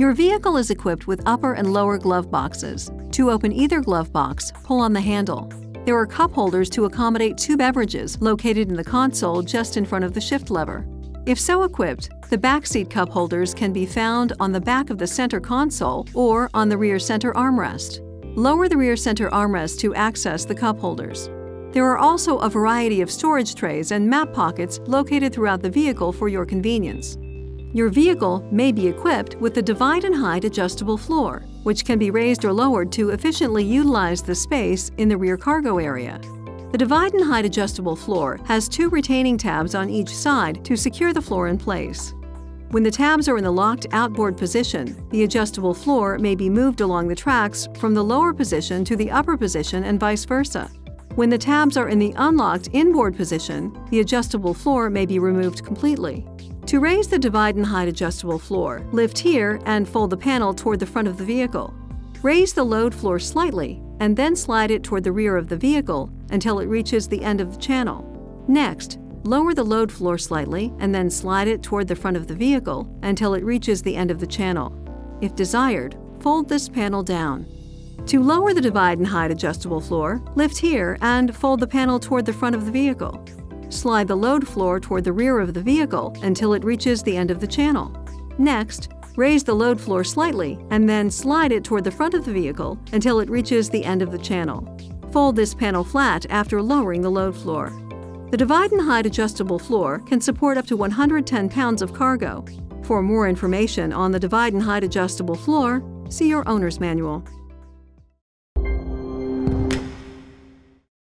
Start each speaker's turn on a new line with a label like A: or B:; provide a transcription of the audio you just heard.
A: Your vehicle is equipped with upper and lower glove boxes. To open either glove box, pull on the handle. There are cup holders to accommodate two beverages located in the console just in front of the shift lever. If so equipped, the backseat cup holders can be found on the back of the center console or on the rear center armrest. Lower the rear center armrest to access the cup holders. There are also a variety of storage trays and map pockets located throughout the vehicle for your convenience. Your vehicle may be equipped with the Divide-N-Hide adjustable floor, which can be raised or lowered to efficiently utilize the space in the rear cargo area. The Divide-N-Hide adjustable floor has two retaining tabs on each side to secure the floor in place. When the tabs are in the locked outboard position, the adjustable floor may be moved along the tracks from the lower position to the upper position and vice versa. When the tabs are in the unlocked inboard position, the adjustable floor may be removed completely. To raise the Divide-N-Hide adjustable floor, lift here and fold the panel toward the front of the vehicle. Raise the load floor slightly and then slide it toward the rear of the vehicle until it reaches the end of the channel. Next, lower the load floor slightly and then slide it toward the front of the vehicle until it reaches the end of the channel. If desired, fold this panel down. To lower the Divide-N-Hide adjustable floor, lift here and fold the panel toward the front of the vehicle. Slide the load floor toward the rear of the vehicle until it reaches the end of the channel. Next, raise the load floor slightly and then slide it toward the front of the vehicle until it reaches the end of the channel. Fold this panel flat after lowering the load floor. The Divide-N-Hide adjustable floor can support up to 110 pounds of cargo. For more information on the Divide-N-Hide adjustable floor, see your owner's manual.